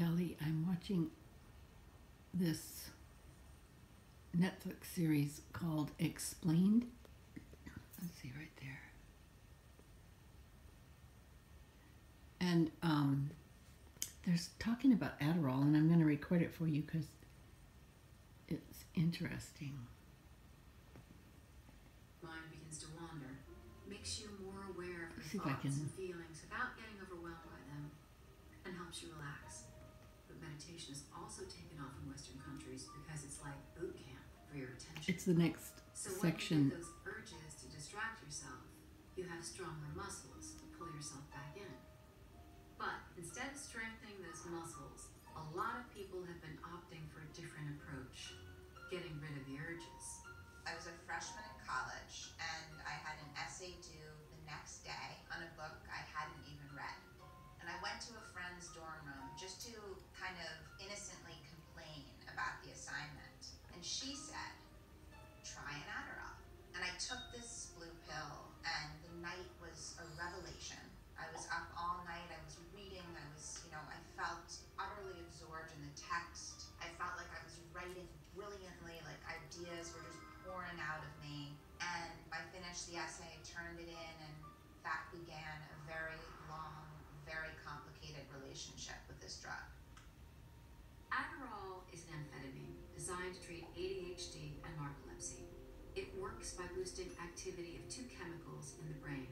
Kelly. I'm watching this Netflix series called Explained. Let's see right there. And um, there's talking about Adderall, and I'm going to record it for you because it's interesting. mind begins to wander, makes you more aware of your See if I thoughts can- and feelings without getting overwhelmed by them, and helps you relax. But meditation is also taken off in Western countries because it's like boot camp for your attention. It's the next so when section. you get those urges to distract yourself, you have stronger muscles to pull yourself back in. But instead of strengthening those muscles, a lot of people have been kind of innocently complain about the assignment. And she said, try an Adderall. And I took this blue pill and the night was a revelation. I was up all night, I was reading, I was, you know, I felt utterly absorbed in the text. I felt like I was writing brilliantly, like ideas were just pouring out of me. And I finished the essay, turned it in, and that began a very long, very complicated relationship with this drug. Adderall is an amphetamine designed to treat ADHD and narcolepsy. It works by boosting activity of two chemicals in the brain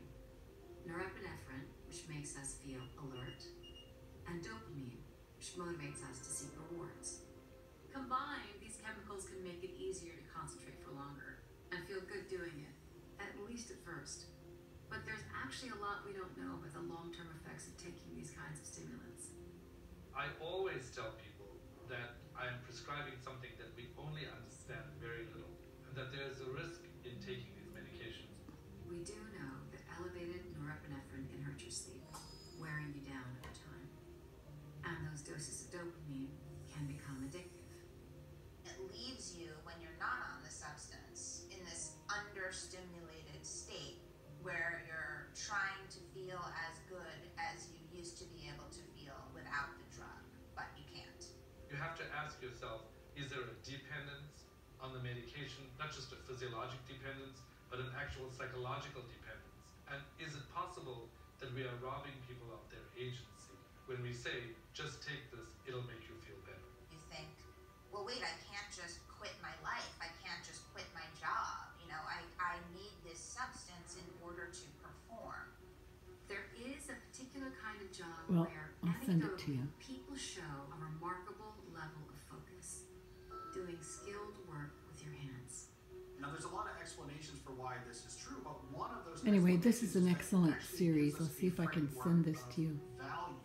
norepinephrine, which makes us feel alert, and dopamine, which motivates us to seek rewards. Combined, these chemicals can make it easier to concentrate for longer and feel good doing it, at least at first. But there's actually a lot we don't know about the long term effects of taking these kinds of stimulants. I always tell people doses of dopamine can become addictive. It leaves you, when you're not on the substance, in this understimulated state where you're trying to feel as good as you used to be able to feel without the drug, but you can't. You have to ask yourself is there a dependence on the medication, not just a physiologic dependence, but an actual psychological dependence? And is it possible that we are robbing people of their agency when we say, just take this, it'll make you feel better? You think, well, wait, I can't just quit my life. I can't just quit my job. You know, I, I need this substance in order to perform. There is a particular kind of job Well, where I'll send it to you. people show a remarkable level of focus, doing skilled work with your hands. Now, there's a lot of explanations for why this is true, but one of those. Anyway, this is an excellent series. gives I'll us see if I can send this to you. Value